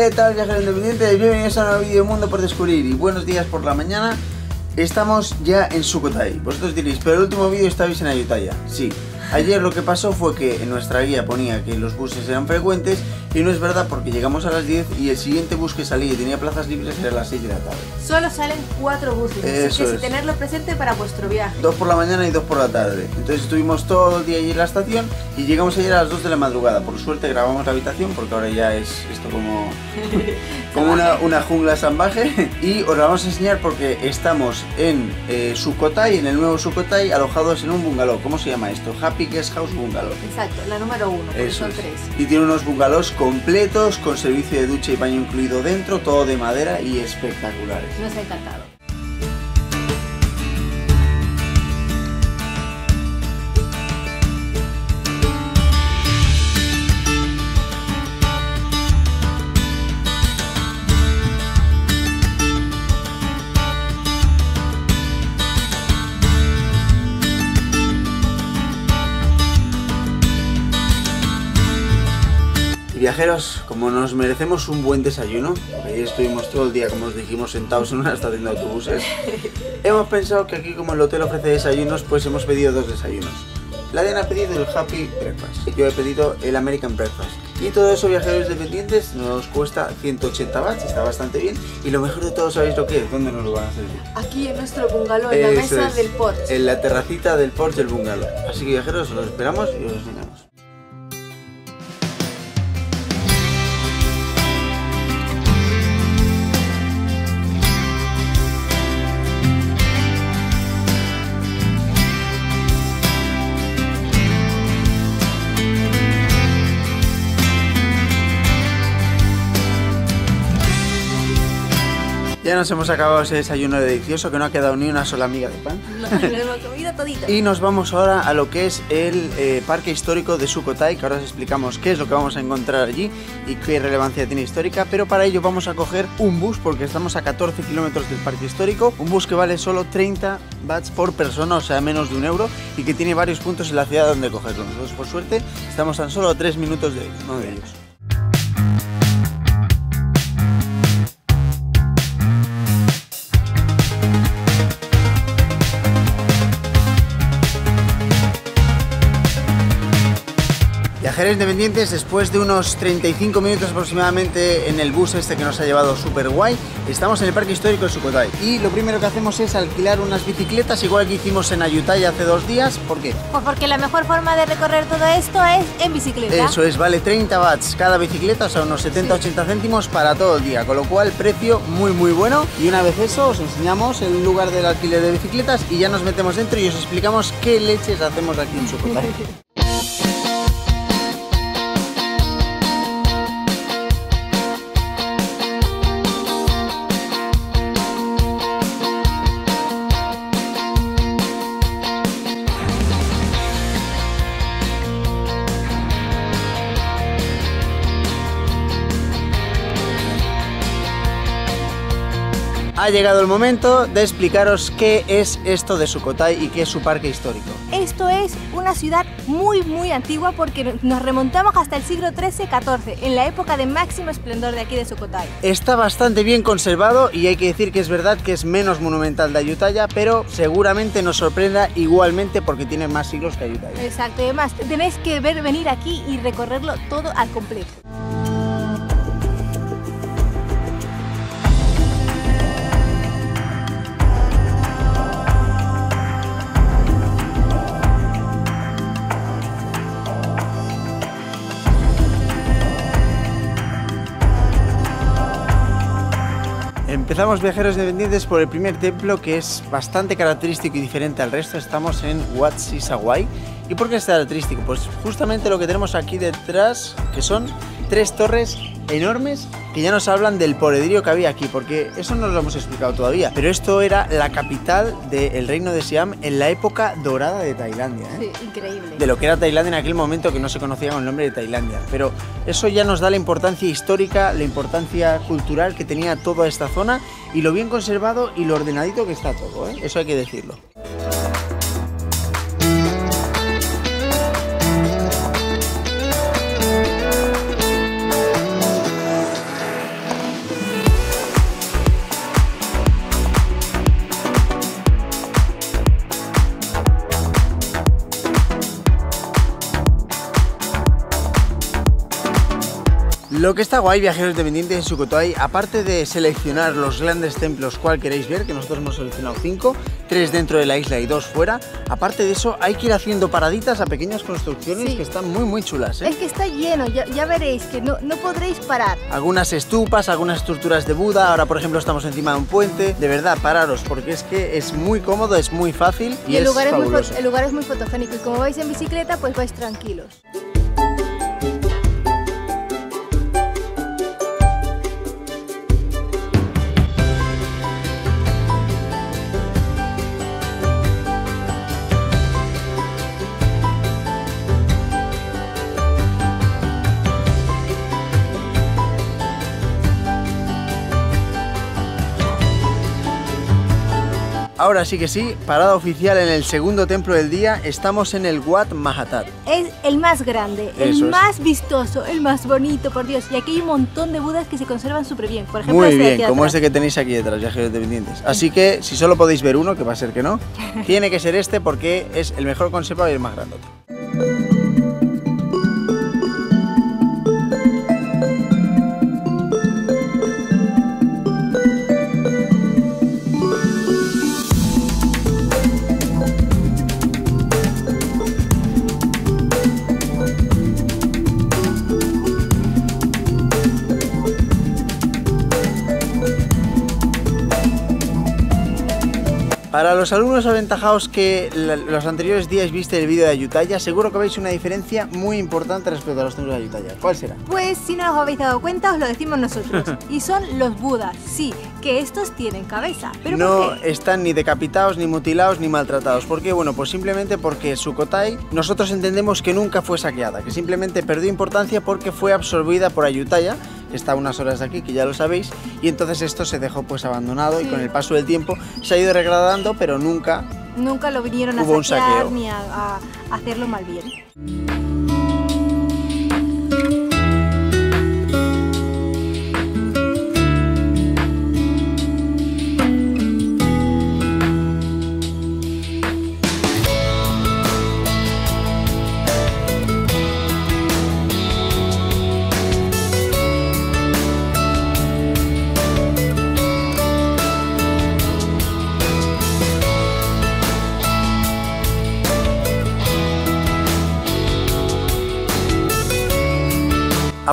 ¿Qué tal viajeros independientes? Bienvenidos a un nuevo vídeo Mundo por Descubrir. Y buenos días por la mañana. Estamos ya en Sukhothai Vosotros diréis, pero el último vídeo estabais en Ayutthaya Sí, ayer lo que pasó fue que en nuestra guía ponía que los buses eran frecuentes y no es verdad porque llegamos a las 10 y el siguiente bus que salía y tenía plazas libres era a las 6 de la tarde. Solo salen cuatro buses, Eso así que es. tenerlo presente para vuestro viaje. Dos por la mañana y dos por la tarde. Entonces estuvimos todo el día allí en la estación y llegamos ayer a las 2 de la madrugada. Por suerte grabamos la habitación porque ahora ya es esto como, como una, una jungla salvaje. Y os la vamos a enseñar porque estamos en eh, Sukhothai, en el nuevo Sukhothai, alojados en un bungalow. ¿Cómo se llama esto? Happy Guest House Bungalow. Exacto, la número uno, Eso son es. tres. Y tiene unos bungalows completos con servicio de ducha y baño incluido dentro, todo de madera y espectaculares. Nos ha encantado. Viajeros, como nos merecemos un buen desayuno, porque ayer estuvimos todo el día, como os dijimos, sentados en una estación de autobuses, hemos pensado que aquí como el hotel ofrece desayunos, pues hemos pedido dos desayunos. La Diana ha pedido el Happy Breakfast, yo he pedido el American Breakfast. Y todo eso, viajeros dependientes, nos cuesta 180 bahts, está bastante bien. Y lo mejor de todo, ¿sabéis lo que es? ¿Dónde nos lo van a servir? Aquí en nuestro bungalow, en la Eso mesa es, del porche. En la terracita del porche del bungalow. Así que viajeros, los esperamos y os enseñamos. Ya nos hemos acabado ese desayuno delicioso que no ha quedado ni una sola miga de pan. No, lo hemos comido todito. Y nos vamos ahora a lo que es el eh, parque histórico de Sukhothai, que ahora os explicamos qué es lo que vamos a encontrar allí y qué relevancia tiene histórica, pero para ello vamos a coger un bus porque estamos a 14 kilómetros del parque histórico, un bus que vale solo 30 bahts por persona, o sea, menos de un euro, y que tiene varios puntos en la ciudad donde cogerlo. Nosotros, por suerte, estamos tan solo a 3 minutos de uno de ellos. Viajeros independientes, después de unos 35 minutos aproximadamente en el bus este que nos ha llevado super guay, estamos en el parque histórico de Sukhothai. Y lo primero que hacemos es alquilar unas bicicletas, igual que hicimos en Ayutthaya hace dos días. ¿Por qué? Pues porque la mejor forma de recorrer todo esto es en bicicleta. Eso es, vale 30 bahts cada bicicleta, o sea, unos 70-80 céntimos para todo el día, con lo cual precio muy muy bueno. Y una vez eso, os enseñamos el lugar del alquiler de bicicletas y ya nos metemos dentro y os explicamos qué leches hacemos aquí en Sukhothai. Ha llegado el momento de explicaros qué es esto de Sukhothai y qué es su parque histórico. Esto es una ciudad muy muy antigua porque nos remontamos hasta el siglo XIII-XIV, en la época de máximo esplendor de aquí de Sukhothai. Está bastante bien conservado y hay que decir que es verdad que es menos monumental de Ayutthaya, pero seguramente nos sorprenda igualmente porque tiene más siglos que Ayutthaya. Exacto, y además tenéis que ver venir aquí y recorrerlo todo al completo. Empezamos viajeros independientes por el primer templo que es bastante característico y diferente al resto. Estamos en Wat Sisawai. ¿Y por qué es característico? Pues justamente lo que tenemos aquí detrás, que son tres torres enormes que ya nos hablan del poderío que había aquí, porque eso no lo hemos explicado todavía. Pero esto era la capital del reino de Siam en la época dorada de Tailandia. ¿eh? Sí, increíble. de lo que era Tailandia en aquel momento que no se conocía con el nombre de Tailandia. Pero eso ya nos da la importancia histórica, la importancia cultural que tenía toda esta zona y lo bien conservado y lo ordenadito que está todo, ¿eh? eso hay que decirlo. Lo que está guay, viajeros dependientes en Sukhothai, aparte de seleccionar los grandes templos cual queréis ver, que nosotros hemos seleccionado cinco, tres dentro de la isla y dos fuera, aparte de eso hay que ir haciendo paraditas a pequeñas construcciones Sí. que están muy muy chulas. ¿eh? Es que está lleno, ya, ya veréis que no, no podréis parar. Algunas estupas, algunas estructuras de Buda, ahora por ejemplo estamos encima de un puente, de verdad pararos porque es que es muy cómodo, es muy fácil y, Y, el, es lugar es muy, el lugar es muy fotogénico y como vais en bicicleta, pues vais tranquilos. Ahora sí que sí, parada oficial en el segundo templo del día, estamos en el Wat Mahatat. Es el más grande, el es. más vistoso, el más bonito, por Dios. Y aquí hay un montón de budas que se conservan súper bien. Por ejemplo, Muy este de bien, aquí como atrás. este que tenéis aquí detrás, viajeros dependientes. Así que si solo podéis ver uno, que va a ser que no, tiene que ser este porque es el mejor conservado y el más grandote. Para los alumnos aventajados que los anteriores días viste el vídeo de Ayutthaya, seguro que veis una diferencia muy importante respecto a los templos de Ayutthaya. ¿Cuál será? Pues si no os habéis dado cuenta, os lo decimos nosotros. y son los budas, sí, que estos tienen cabeza. ¿Pero no por qué? están ni decapitados, ni mutilados, ni maltratados. ¿Por qué? Bueno, pues simplemente porque Sukhothai nosotros entendemos que nunca fue saqueada, que simplemente perdió importancia porque fue absorbida por Ayutthaya, que está a unas horas de aquí, que ya lo sabéis, y entonces esto se dejó pues abandonado y con el paso del tiempo se ha ido degradando, pero nunca Nunca lo vinieron a saquear ni a, a hacerlo mal bien.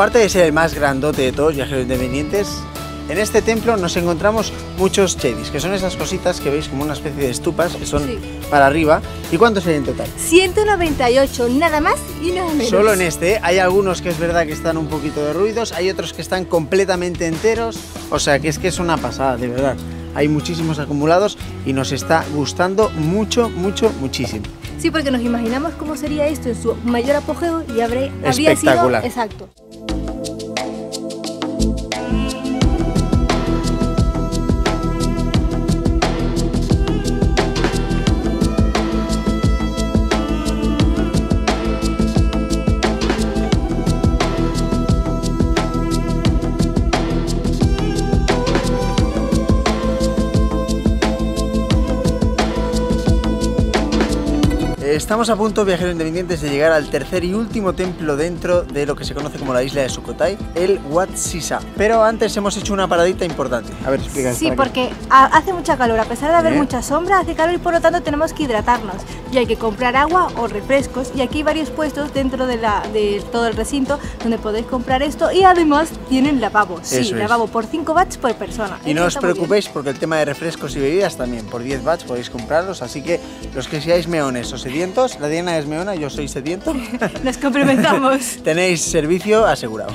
Aparte de ser el más grandote de todos, viajeros independientes, en este templo nos encontramos muchos chedis, que son esas cositas que veis como una especie de estupas, que son Sí. para arriba. ¿Y cuántos hay en total? 198, nada más y nada menos. Solo en este, ¿eh? hay algunos que es verdad que están un poquito de ruidos, hay otros que están completamente enteros, o sea que es que es una pasada, de verdad. Hay muchísimos acumulados y nos está gustando mucho, mucho, muchísimo. Sí, porque nos imaginamos cómo sería esto en su mayor apogeo y habré, habría sido exacto. Estamos a punto, viajeros independientes, de llegar al tercer y último templo dentro de lo que se conoce como la isla de Sukhothai, el Wat Sisa. Pero antes hemos hecho una paradita importante. A ver, explica. Sí, porque ha- hace mucha calor, a pesar de haber Bien. mucha sombra, hace calor y por lo tanto tenemos que hidratarnos. Y hay que comprar agua o refrescos. Y aquí hay varios puestos dentro de, la, de todo el recinto donde podéis comprar esto. Y además tienen lavabo. Sí, Eso es. lavabo por 5 watts por persona. Y Eso no os preocupéis porque el tema de refrescos y bebidas también por 10 bahts podéis comprarlos, así que los que seáis meones o sedientos, la Diana es meona, yo soy sediento, Nos complementamos. tenéis servicio asegurado.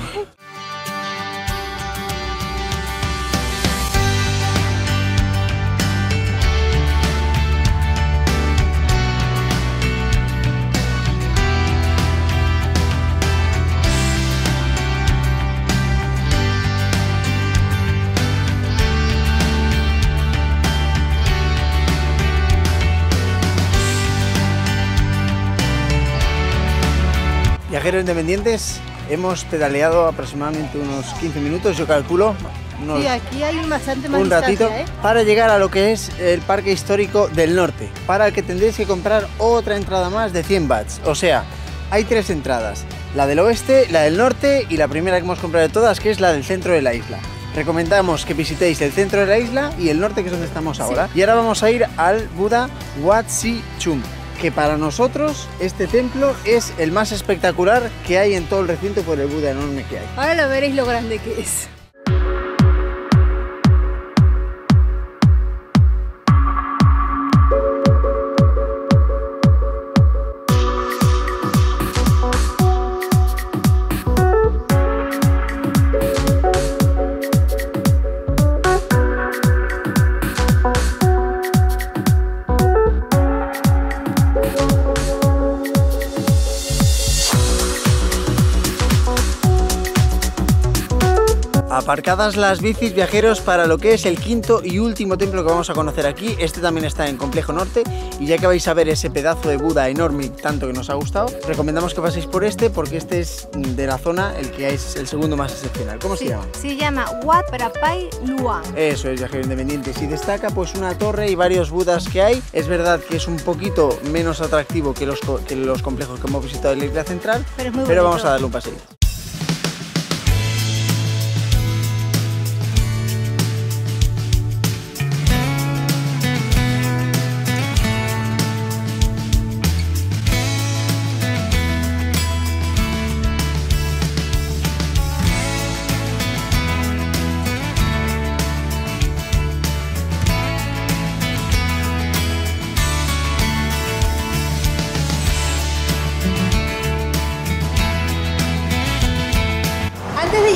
Viajeros independientes, hemos pedaleado aproximadamente unos 15 minutos, yo calculo, unos Sí, aquí hay bastante más un ratito ¿eh? para llegar a lo que es el Parque Histórico del Norte, para el que tendréis que comprar otra entrada más de 100 bahts. O sea, hay tres entradas. la del oeste, la del norte y la primera que hemos comprado de todas, que es la del centro de la isla. Recomendamos que visitéis el centro de la isla y el norte, que es donde estamos ahora. Y ahora vamos a ir al Buda Wat Si Chung que para nosotros este templo es el más espectacular que hay en todo el recinto por el Buda enorme que hay. Ahora lo veréis lo grande que es. Aparcadas las bicis viajeros para lo que es el quinto y último templo que vamos a conocer aquí. Este también está en Complejo Norte y ya que vais a ver ese pedazo de Buda enorme tanto que nos ha gustado, recomendamos que paséis por este porque este es de la zona el que es el segundo más excepcional. ¿Cómo se llama? Se llama Wat Prapai Luang. Eso es, viajero independiente. Si destaca pues una torre y varios Budas que hay. Es verdad que es un poquito menos atractivo que los, que los complejos que hemos visitado en la isla central, pero, pero vamos a darle un paseo.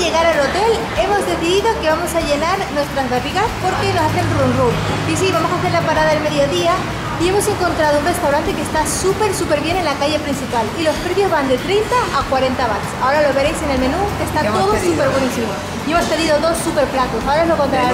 Llegar al hotel hemos decidido que vamos a llenar nuestras barrigas porque nos hacen run run. Y sí, vamos a hacer la parada del mediodía y hemos encontrado un restaurante que está súper súper bien en la calle principal y los precios van de 30 a 40 bahts. Ahora lo veréis en el menú que está todo súper buenísimo. Y hemos pedido dos super platos, ahora os lo contará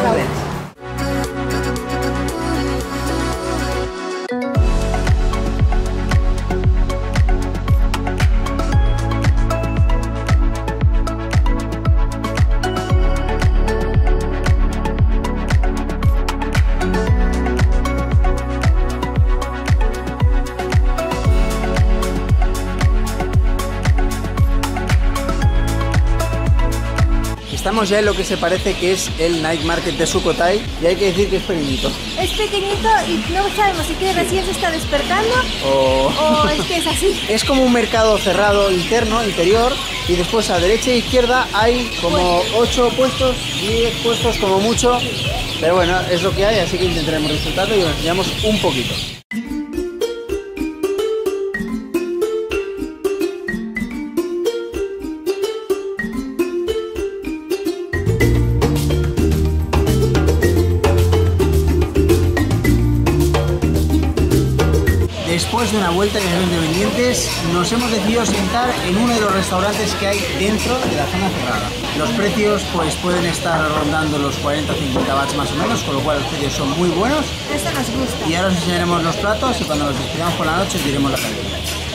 Estamos ya en lo que se parece que es el Night Market de Sukhothai y hay que decir que es pequeñito. Es pequeñito y no sabemos si que recién se está despertando o... es que es así. Es como un mercado cerrado interno, interior, y después a derecha e izquierda hay como 8 puestos, 10 puestos como mucho. Pero bueno, es lo que hay, así que intentaremos resultarlo y os enseñamos un poquito. Después de una vuelta de independientes, nos hemos decidido sentar en uno de los restaurantes que hay dentro de la zona cerrada. Los precios pues pueden estar rondando los 40-50 bahts más o menos, con lo cual los precios son muy buenos. Eso nos gusta. Y ahora os enseñaremos los platos y cuando nos despidamos por la noche diremos la calidad.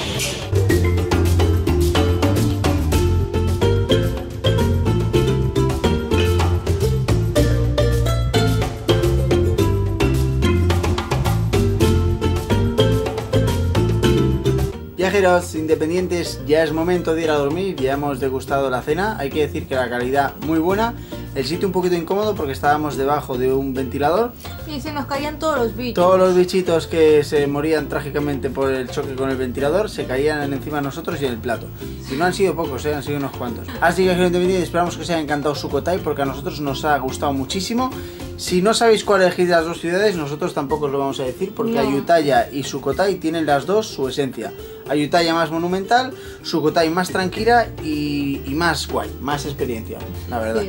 Viajeros independientes, ya es momento de ir a dormir, ya hemos degustado la cena, hay que decir que la calidad muy buena, el sitio un poquito incómodo porque estábamos debajo de un ventilador. Y se nos caían todos los bichos. Todos los bichitos que se morían trágicamente por el choque con el ventilador se caían encima de nosotros y en el plato. Y no han sido pocos, ¿eh? han sido unos cuantos. Así que, independientes, esperamos que os haya encantado Sukhothai porque a nosotros nos ha gustado muchísimo. Si no sabéis cuál elegir de las dos ciudades, nosotros tampoco os lo vamos a decir porque Ayutthaya y Sukhothai tienen las dos su esencia. Ayutthaya más monumental, Sukhothai más tranquila y, más guay, más experiencia, la verdad.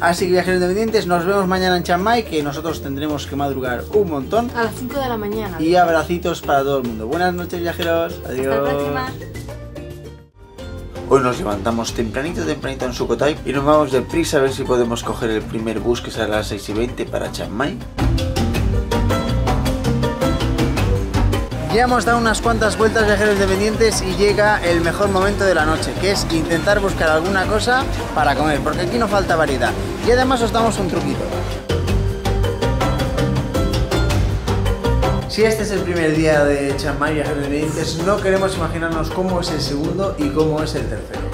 Así que viajeros independientes, nos vemos mañana en Chiang Mai, que nosotros tendremos que madrugar un montón. A las 5 de la mañana. Y abracitos para todo el mundo. Buenas noches viajeros. Adiós. Hasta la próxima. Hoy nos levantamos tempranito, tempranito en Sukhothai y nos vamos deprisa a ver si podemos coger el primer bus que sale a las 6 y 20 para Chiang Mai. Ya hemos dado unas cuantas vueltas viajeros independientes y llega el mejor momento de la noche, que es intentar buscar alguna cosa para comer, porque aquí no falta variedad. Y además os damos un truquito. Si este es el primer día de Chiang Mai Viajeros Independientes, no queremos imaginarnos cómo es el segundo y cómo es el tercero.